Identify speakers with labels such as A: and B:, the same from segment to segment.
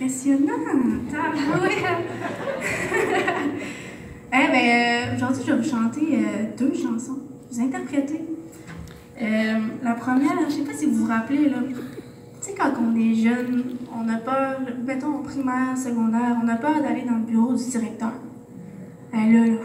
A: Impressionnant! Tabarouette. eh bien, euh, aujourd'hui, je vais vous chanter euh, deux chansons. Vous interprétez. Euh, la première, je ne sais pas si vous vous rappelez, là. Tu sais, quand on est jeune, on a peur, mettons au primaire, secondaire, on a peur d'aller dans le bureau du directeur. Eh là, là.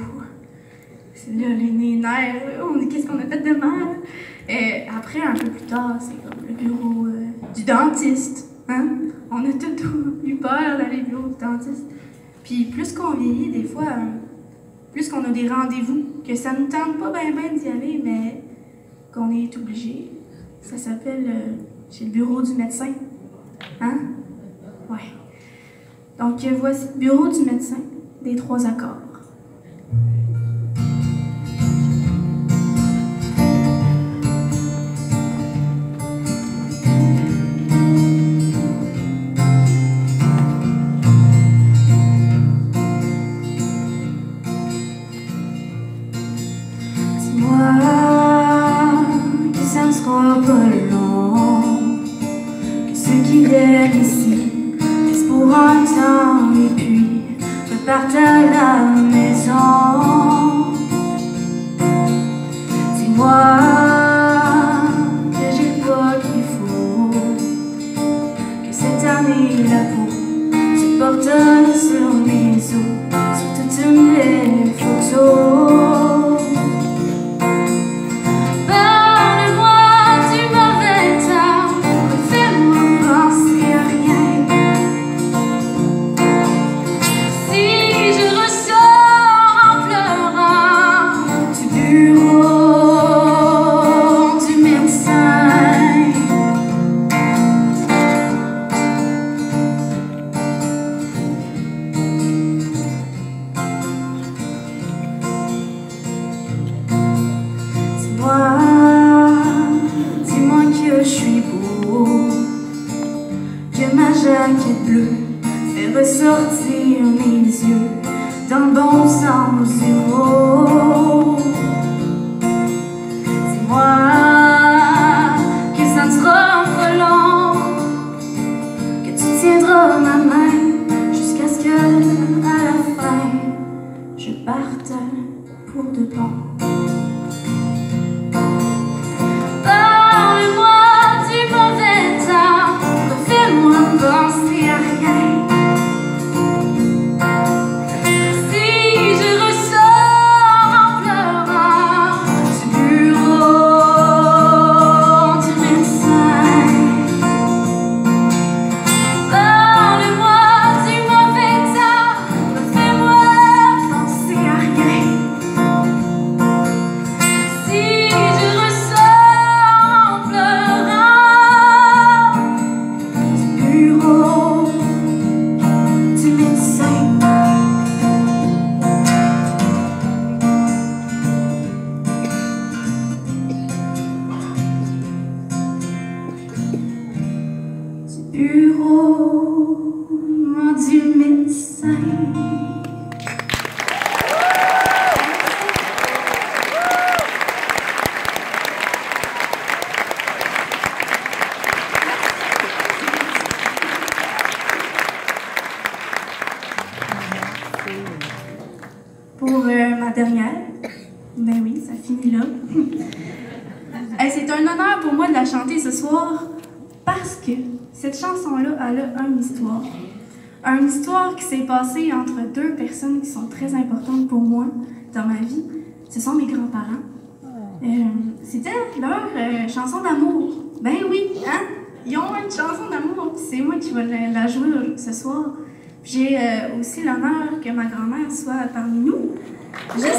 A: C'est là, les nerfs, qu'est-ce qu'on a fait de mal? Et après, un peu plus tard, c'est comme le bureau du dentiste. Hein? On a tout eu peur d'aller au dentiste. Puis plus qu'on vieillit, des fois, euh, plus qu'on a des rendez-vous, que ça nous tente pas bien ben d'y aller, mais qu'on est obligé. Ça s'appelle euh, chez le bureau du médecin. Hein? Ouais. Donc euh, voici bureau du médecin, des trois accords.
B: Maison. Dis-moi que j'ai poids qu'il faut, que cette année la peau se Dis-moi, que je suis beau, que ma jaquette bleue fait ressortir mes yeux le bon sens du mot. Pour
A: euh, ma dernière, ben oui, ça finit là. C'est un honneur pour moi de la chanter ce soir parce que cette chanson-là, elle a une histoire. Une histoire qui s'est passée entre deux personnes qui sont très importantes pour moi dans ma vie. Ce sont mes grands-parents. Euh, C'était leur euh, chanson d'amour. Ben oui, hein? Ils ont une chanson d'amour, c'est moi qui vais la, jouer ce soir. J'ai euh, aussi l'honneur que ma grand-mère soit parmi nous. Juste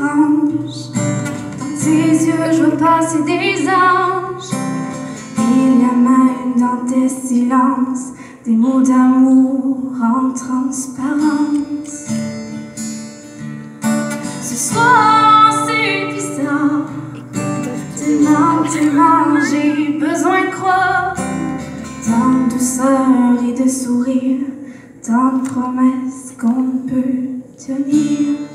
A: Dans tes yeux,
B: je vois passer des anges. Il y a même dans tes silences des mots d'amour en transparence. Ce soir, c'est bizarre. Tellement, tellement, j'ai besoin de croire. Tant de douceur et de sourire, tant de promesses qu'on peut tenir.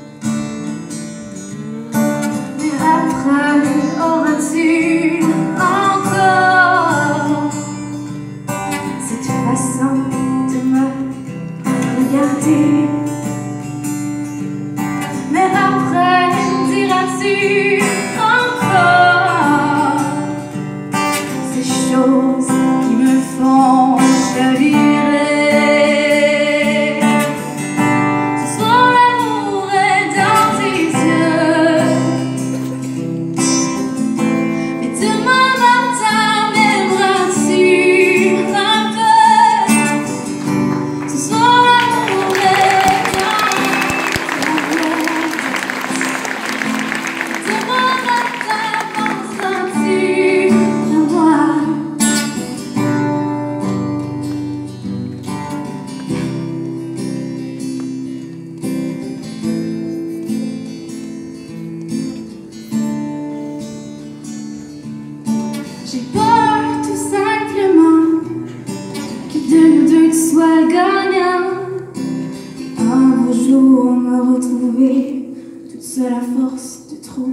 B: Un beau jour me retrouver toute seule à force de trop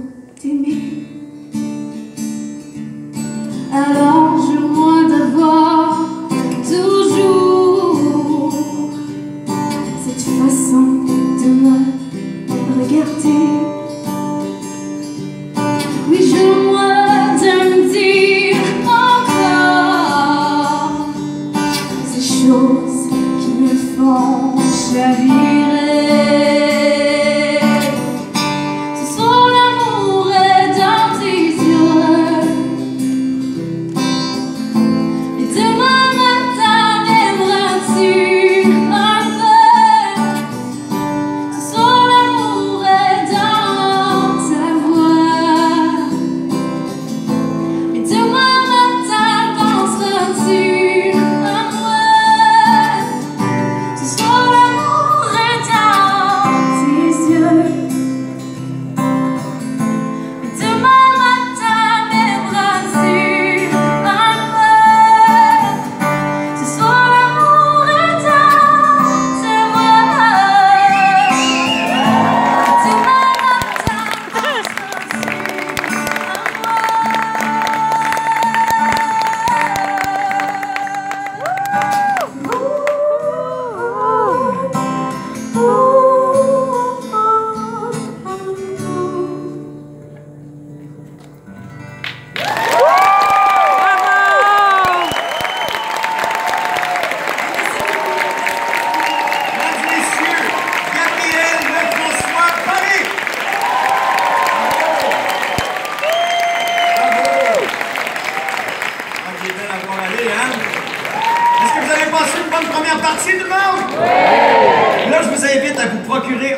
C: said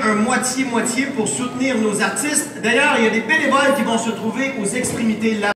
C: un moitié-moitié pour soutenir nos artistes. D'ailleurs, il y a des bénévoles qui vont se trouver aux extrémités là.